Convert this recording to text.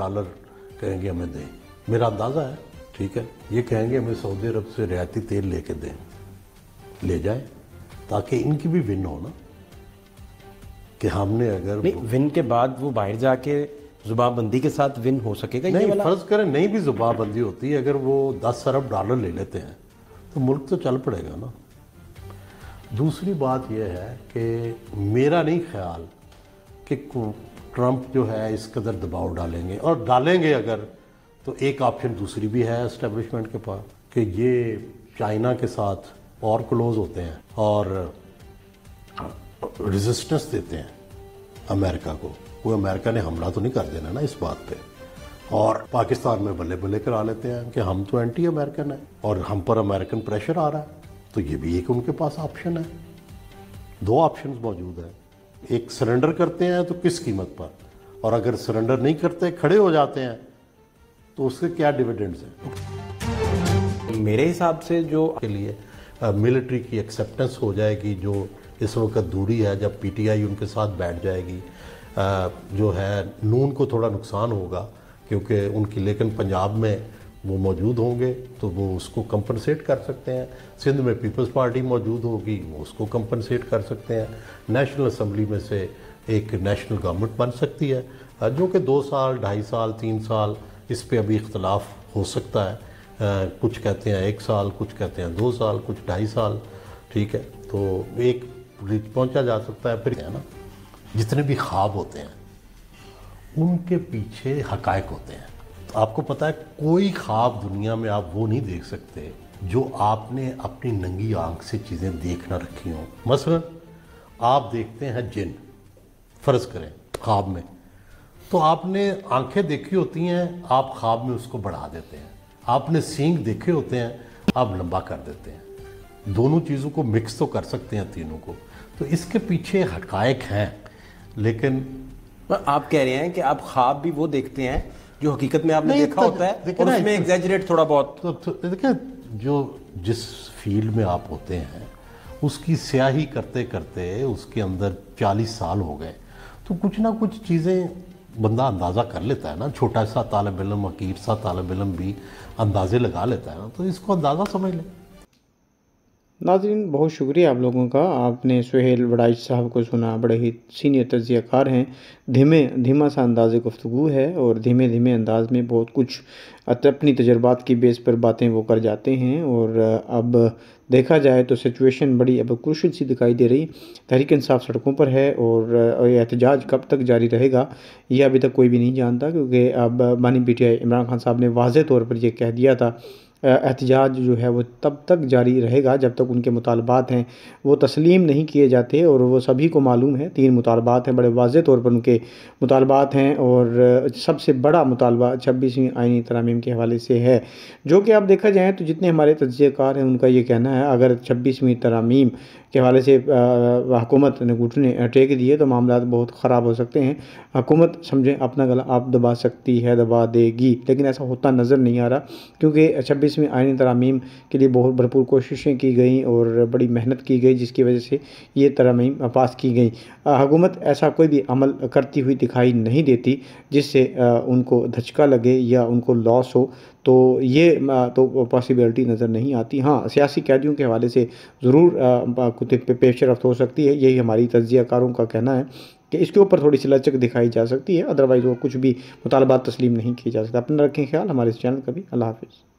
ارب dollar کہیں گے ہمیں دیں۔ میرا اندازہ ہے ٹھیک ہے یہ کہیں گے ہمیں سعودی عرب سے ریاتی تیل لے کے دیں۔ لے جائیں تاکہ ان کی بھی ون ہو نا۔ کہ ہم نے اگر ون کے بعد وہ باہر جا کے زبان بندی کے ساتھ ون ہو سکے گا نہیں فرض کریں نہیں بھی زبان بندی ہوتی اگر وہ دس ارب ڈالر لے لیتے ہیں تو ملک تو چل پڑے گا نا۔ دوسری بات یہ ہے کہ میرا نہیں خیال کہ ٹرمپ جو ہے اس قدر دباؤ ڈالیں گے اور ڈالیں گے اگر تو ایک آپشن دوسری بھی ہے اسٹیبلشمنٹ کے پاس کہ یہ چائنا کے ساتھ اور کلوز ہوتے ہیں اور ریزسٹنس دیتے ہیں امریکہ کو۔ کوئی امریکہ نے حملہ تو نہیں کر دینا نا اس بات پہ۔ اور پاکستان میں بلے بلے کرا لیتے ہیں کہ ہم تو اینٹی امریکن ہیں اور ہم پر امریکن پریشر آ رہا ہے۔ تو یہ بھی ایک ان کے پاس آپشن ہے۔ دو آپشنز موجود ہیں۔ ایک سرنڈر کرتے ہیں تو کس قیمت پر؟ اور اگر سرنڈر نہیں کرتے، کھڑے ہو جاتے ہیں، تو اس کے کیا ڈیویڈنڈز ہیں؟ میرے حساب سے جو کے لیے ملٹری کی ایکسیپٹنس ہو جائے گی، جو اس وقت دوری ہے، جب پی ٹی آئی ان کے ساتھ بیٹھ جائے گی جو ہے، نون کو تھوڑا نقصان ہوگا، کیونکہ ان کی، لیکن پنجاب میں وہ موجود ہوں گے تو وہ اس کو کمپنسیٹ کر سکتے ہیں۔ سندھ میں پیپلز پارٹی موجود ہوگی، وہ اس کو کمپنسیٹ کر سکتے ہیں۔ نیشنل اسمبلی میں سے ایک نیشنل گورنمنٹ بن سکتی ہے۔ جو کہ دو سال، ڈھائی سال، تین سال، اس پہ ابھی اختلاف ہو سکتا ہے۔ کچھ کہتے ہیں ایک سال، کچھ کہتے ہیں دو سال، کچھ ڈھائی سال، ٹھیک ہے۔ تو ایک پہنچا جا سکتا ہے، پھر ہے نا، جتنے بھی خواب ہوتے ہیں، ان کے پیچھے حقائق ہوتے ہیں۔ آپ کو پتا ہے، کوئی خواب دنیا میں آپ وہ نہیں دیکھ سکتے جو آپ نے اپنی ننگی آنکھ سے چیزیں دیکھنا رکھی ہوں۔ مثلا، آپ دیکھتے ہیں جن، فرض کریں خواب میں۔ تو آپ نے آنکھیں دیکھی ہوتی ہیں، آپ خواب میں اس کو بڑھا دیتے ہیں۔ آپ نے سینگ دیکھے ہوتے ہیں، آپ لمبا کر دیتے ہیں۔ دونوں چیزوں کو مکس تو کر سکتے ہیں تینوں کو۔ تو اس کے پیچھے حقائق ہیں، لیکن آپ کہہ رہے ہیں کہ آپ خواب بھی وہ دیکھتے ہیں جو حقیقت میں آپ نے دیکھا ہوتا ہے اور اس میں ایگزیجریٹ تھوڑا بہت۔ دیکھیں جو جس فیلڈ میں آپ ہوتے ہیں اس کی سیاہی کرتے کرتے اس کے اندر چالیس سال ہو گئے۔ تو کچھ نہ کچھ چیزیں بندہ اندازہ کر لیتا ہے نا چھوٹا سا طالب علم حقیر سا طالب علم بھی اندازے لگا لیتا ہے نا تو اس کو اندازہ سمجھ لیں۔ ناظرین، بہت شکریہ آپ لوگوں کا۔ آپ نے سہیل وڈائچ صاحب کو سنا، بڑے ہی سینئر تجزیہ کار ہیں۔ دھیمے، دھیما سا انداز گفتگو ہے اور دھیمے دھیمے انداز میں بہت کچھ اپنی تجربات کی بیس پر باتیں وہ کر جاتے ہیں اور اب دیکھا جائے تو سچویشن بڑی اب کروشل سی دکھائی دے رہی۔ تحریک انصاف سڑکوں پر ہے اور احتجاج کب تک جاری رہے گا یہ ابھی تک کوئی بھی نہیں جانتا کیونکہ اب بانی P T I Imran Khan صاحب نے واضح طور پر یہ کہہ دیا تھا احتجاج جو ہے وہ تب تک جاری رہے گا جب تک ان کے مطالبات ہیں وہ تسلیم نہیں کیے جاتے اور وہ سبھی کو معلوم ہے۔ تین مطالبات ہیں، بڑے واضح طور پر ان کے مطالبات ہیں اور سب سے بڑا مطالبہ چھبیسویں آئینی ترامیم کے حوالے سے ہے۔ جو کہ آپ دیکھا جائیں تو جتنے ہمارے تجزیہ کار ہیں، ان کا یہ کہنا ہے، اگر چھبیسویں ترامیم کے حوالے سے حکومت نے گھٹنے ٹیک دیے تو معاملات بہت خراب ہو سکتے ہیں۔ حکومت سمجھیں، اپنا گلا آپ دبا سکتی ہے، دبا دے گی، لیکن ایسا ہوتا نظر نہیں آ رہا۔ کیونکہ چھبیسویں آئینی ترامیم کے لیے بہت بھرپور کوششیں کی گئیں اور بڑی محنت کی گئی، جس کی وجہ سے یہ ترامیم پاس کی گئیں۔ حکومت ایسا کوئی بھی عمل کرتی ہوئی دکھائی نہیں دیتی، جس سے ان کو دھچکا لگے یا ان کو لاس ہو، تو یہ تو پاسیبلٹی نظر نہیں آتی۔ ہاں سیاسی قیدیوں کے حوالے سے ضرور پیش رفت ہو سکتی ہے، یہی ہماری تجزیہ کاروں کا کہنا ہے کہ اس کے اوپر تھوڑی سی لچک دکھائی جا سکتی ہے ادروائز وہ کچھ بھی مطالبات تسلیم نہیں کی جا سکتا اپنا رکھیں خیال، ہمارے اس چینل کا بھی۔ اللہ حافظ۔